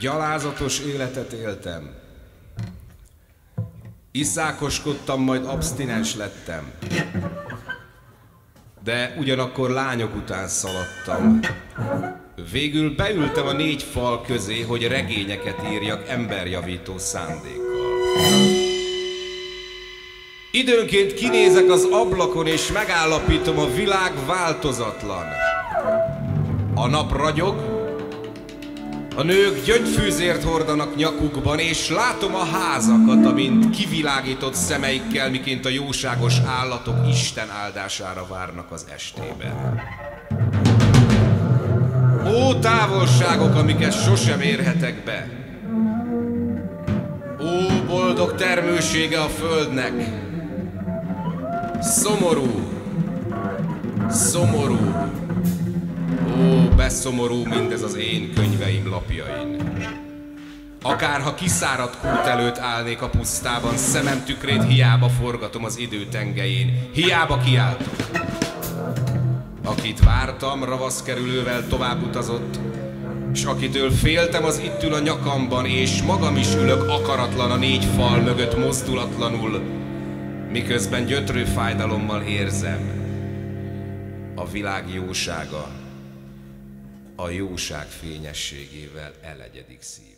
Gyalázatos életet éltem. Iszákoskodtam, majd abstinens lettem. De ugyanakkor lányok után szaladtam. Végül beültem a négy fal közé, hogy regényeket írjak emberjavító szándékkal. Időnként kinézek az ablakon, és megállapítom, a világ változatlan. A nap ragyog, a nők gyöngyfűzért hordanak nyakukban, és látom a házakat, amint kivilágított szemeikkel, miként a jóságos állatok Isten áldására várnak az estében. Ó, távolságok, amiket sosem érhetek be! Ó, boldog termősége a földnek! Szomorú, szomorú, Ó, beszomorú mindez az én könyveim lapjain. Akárha kiszáradt kút előtt állnék a pusztában, szemem tükrét hiába forgatom az idő tengelyén, hiába kiáltok. Akit vártam, ravaszkerülővel tovább utazott, és akitől féltem, az itt ül a nyakamban, és magam is ülök akaratlan a négy fal mögött mozdulatlanul, miközben gyötrő fájdalommal érzem a világ jósága a jóság fényességével elegyedik szív.